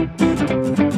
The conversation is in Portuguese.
Música